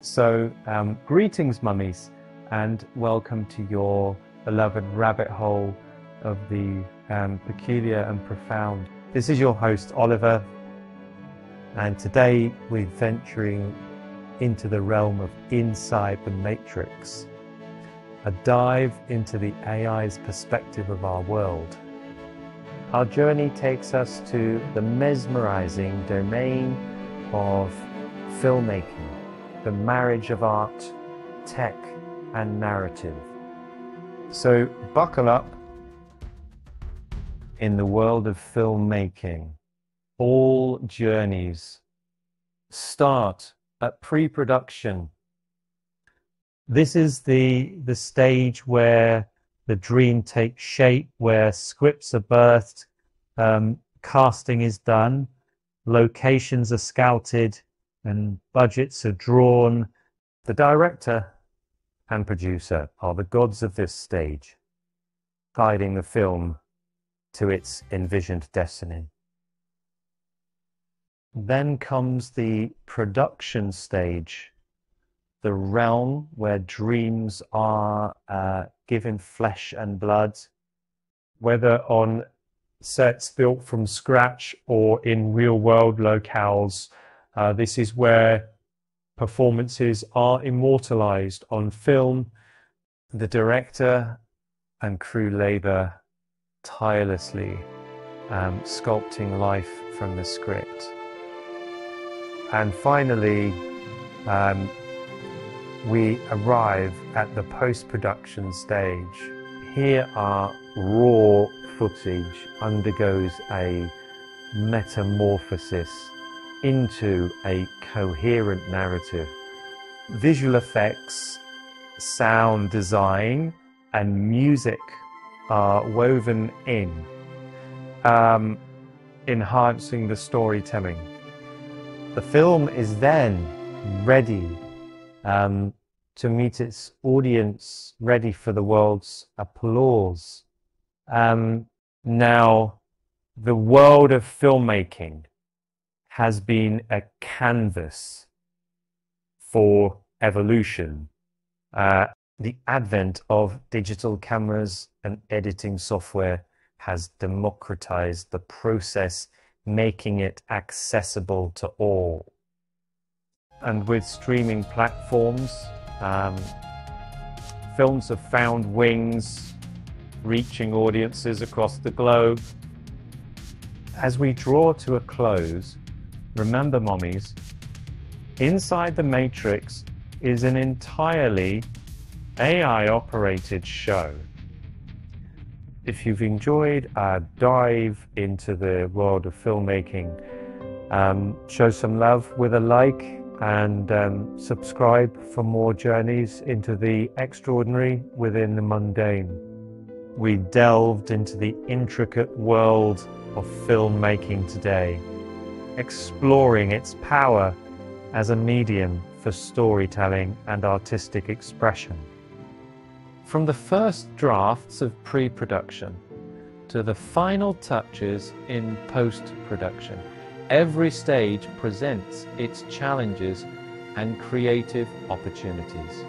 So, um, greetings, mummies, and welcome to your beloved rabbit hole of the um, peculiar and profound. This is your host, Oliver, and today we're venturing into the realm of inside the matrix, a dive into the AI's perspective of our world. Our journey takes us to the mesmerizing domain of filmmaking the marriage of art, tech, and narrative. So, buckle up. In the world of filmmaking, all journeys start at pre production. This is the, the stage where the dream takes shape, where scripts are birthed, um, casting is done, locations are scouted, and budgets are drawn. The director and producer are the gods of this stage, guiding the film to its envisioned destiny. Then comes the production stage, the realm where dreams are uh, given flesh and blood, whether on sets built from scratch or in real world locales uh, this is where performances are immortalized on film. The director and crew labor tirelessly um, sculpting life from the script. And finally, um, we arrive at the post-production stage. Here our raw footage undergoes a metamorphosis into a coherent narrative. Visual effects, sound design, and music are woven in, um, enhancing the storytelling. The film is then ready um, to meet its audience, ready for the world's applause. Um, now, the world of filmmaking has been a canvas for evolution. Uh, the advent of digital cameras and editing software has democratized the process, making it accessible to all. And with streaming platforms, um, films have found wings, reaching audiences across the globe. As we draw to a close, remember mommies, inside the Matrix is an entirely AI operated show. If you've enjoyed our dive into the world of filmmaking, um, show some love with a like and um, subscribe for more journeys into the extraordinary within the mundane. We delved into the intricate world of filmmaking today exploring its power as a medium for storytelling and artistic expression. From the first drafts of pre-production to the final touches in post-production, every stage presents its challenges and creative opportunities.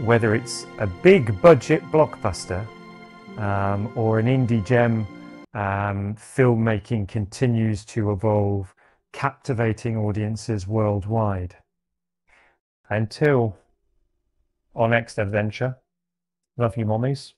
Whether it's a big budget blockbuster um, or an indie gem um, filmmaking continues to evolve, captivating audiences worldwide. Until our next adventure, love you, mommies.